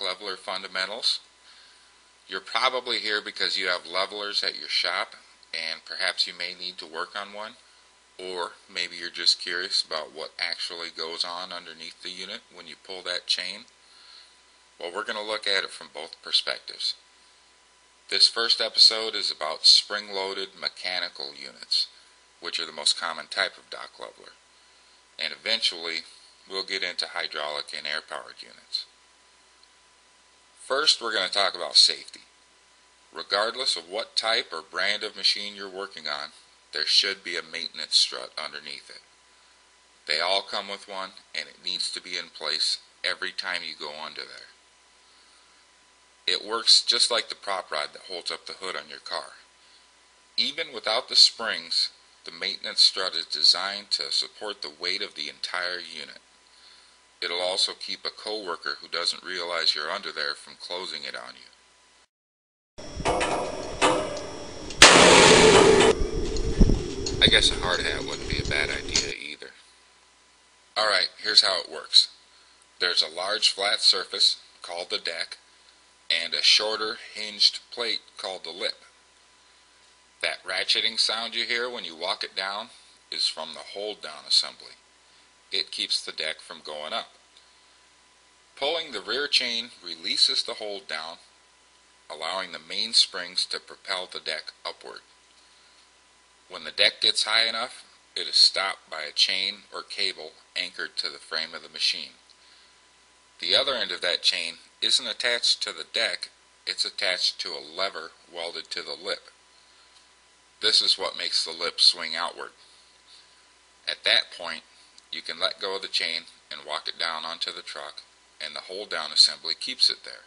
Leveler Fundamentals. You're probably here because you have levelers at your shop and perhaps you may need to work on one or maybe you're just curious about what actually goes on underneath the unit when you pull that chain. Well, we're going to look at it from both perspectives. This first episode is about spring-loaded mechanical units, which are the most common type of dock leveler. And eventually, we'll get into hydraulic and air-powered units. First, we're going to talk about safety. Regardless of what type or brand of machine you're working on, there should be a maintenance strut underneath it. They all come with one, and it needs to be in place every time you go under there. It works just like the prop rod that holds up the hood on your car. Even without the springs, the maintenance strut is designed to support the weight of the entire unit. It'll also keep a coworker who doesn't realize you're under there from closing it on you. I guess a hard hat wouldn't be a bad idea either. Alright, here's how it works. There's a large flat surface, called the deck, and a shorter hinged plate called the lip. That ratcheting sound you hear when you walk it down is from the hold down assembly. It keeps the deck from going up. Pulling the rear chain releases the hold down, allowing the main springs to propel the deck upward. When the deck gets high enough, it is stopped by a chain or cable anchored to the frame of the machine. The other end of that chain isn't attached to the deck, it's attached to a lever welded to the lip. This is what makes the lip swing outward. At that point, you can let go of the chain and walk it down onto the truck, and the hold down assembly keeps it there.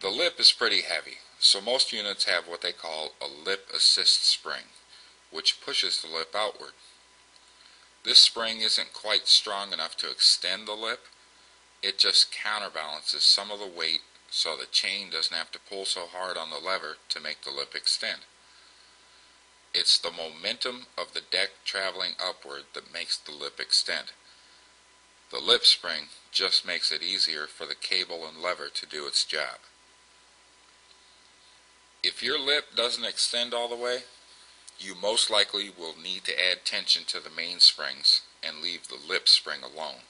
The lip is pretty heavy, so most units have what they call a lip assist spring, which pushes the lip outward. This spring isn't quite strong enough to extend the lip, it just counterbalances some of the weight so the chain doesn't have to pull so hard on the lever to make the lip extend. It's the momentum of the deck traveling upward that makes the lip extend. The lip spring just makes it easier for the cable and lever to do its job. If your lip doesn't extend all the way, you most likely will need to add tension to the mainsprings and leave the lip spring alone.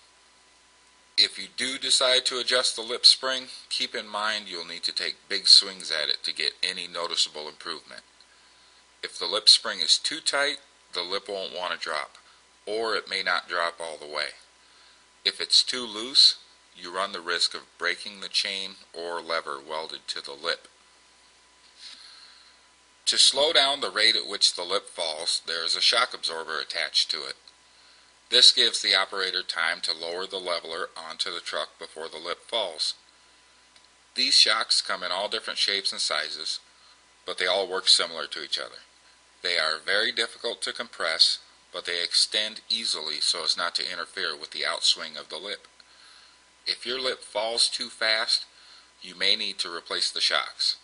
If you do decide to adjust the lip spring, keep in mind you'll need to take big swings at it to get any noticeable improvement. If the lip spring is too tight, the lip won't want to drop, or it may not drop all the way. If it's too loose, you run the risk of breaking the chain or lever welded to the lip. To slow down the rate at which the lip falls, there is a shock absorber attached to it. This gives the operator time to lower the leveler onto the truck before the lip falls. These shocks come in all different shapes and sizes, but they all work similar to each other. They are very difficult to compress, but they extend easily so as not to interfere with the outswing of the lip. If your lip falls too fast, you may need to replace the shocks.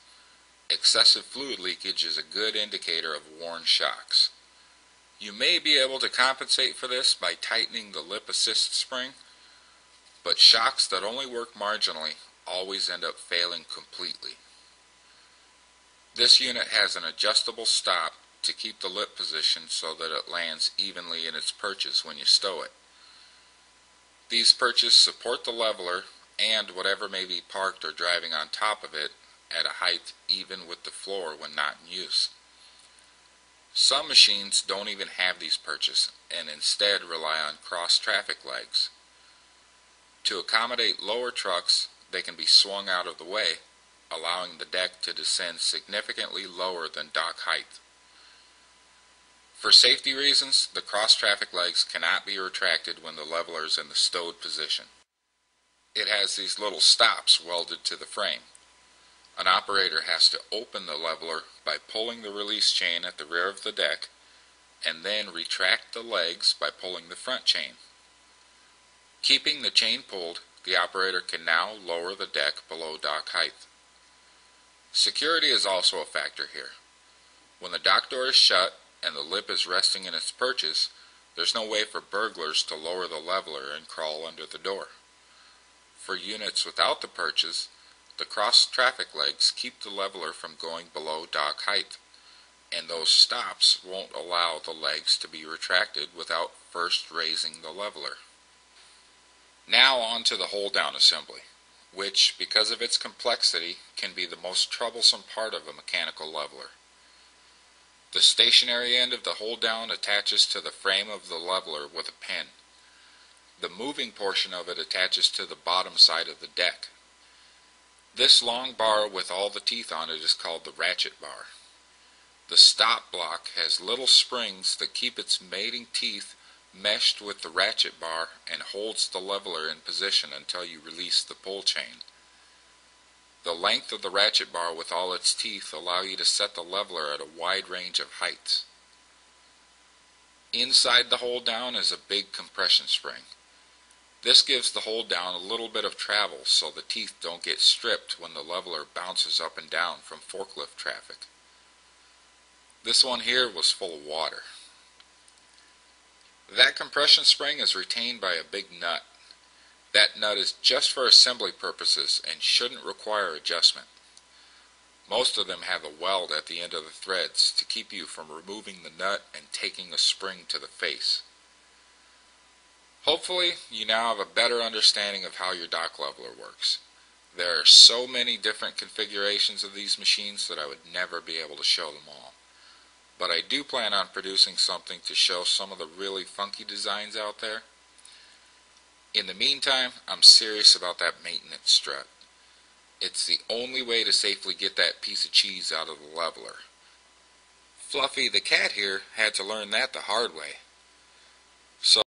Excessive fluid leakage is a good indicator of worn shocks. You may be able to compensate for this by tightening the lip assist spring, but shocks that only work marginally always end up failing completely. This unit has an adjustable stop to keep the lip position so that it lands evenly in its perches when you stow it. These perches support the leveler and whatever may be parked or driving on top of it at a height even with the floor when not in use. Some machines don't even have these perches and instead rely on cross traffic legs. To accommodate lower trucks, they can be swung out of the way, allowing the deck to descend significantly lower than dock height. For safety reasons, the cross traffic legs cannot be retracted when the leveler is in the stowed position. It has these little stops welded to the frame. An operator has to open the leveler by pulling the release chain at the rear of the deck and then retract the legs by pulling the front chain. Keeping the chain pulled, the operator can now lower the deck below dock height. Security is also a factor here. When the dock door is shut and the lip is resting in its perches, there's no way for burglars to lower the leveler and crawl under the door. For units without the perches, the cross traffic legs keep the leveler from going below dock height, and those stops won't allow the legs to be retracted without first raising the leveler. Now on to the hold down assembly, which, because of its complexity, can be the most troublesome part of a mechanical leveler. The stationary end of the hold down attaches to the frame of the leveler with a pin. The moving portion of it attaches to the bottom side of the deck. This long bar with all the teeth on it is called the ratchet bar. The stop block has little springs that keep its mating teeth meshed with the ratchet bar and holds the leveler in position until you release the pull chain. The length of the ratchet bar with all its teeth allow you to set the leveler at a wide range of heights. Inside the hold down is a big compression spring. This gives the hold down a little bit of travel so the teeth don't get stripped when the leveler bounces up and down from forklift traffic. This one here was full of water. That compression spring is retained by a big nut. That nut is just for assembly purposes and shouldn't require adjustment. Most of them have a weld at the end of the threads to keep you from removing the nut and taking a spring to the face. Hopefully, you now have a better understanding of how your dock leveler works. There are so many different configurations of these machines that I would never be able to show them all. But I do plan on producing something to show some of the really funky designs out there. In the meantime, I'm serious about that maintenance strut. It's the only way to safely get that piece of cheese out of the leveler. Fluffy the cat here had to learn that the hard way.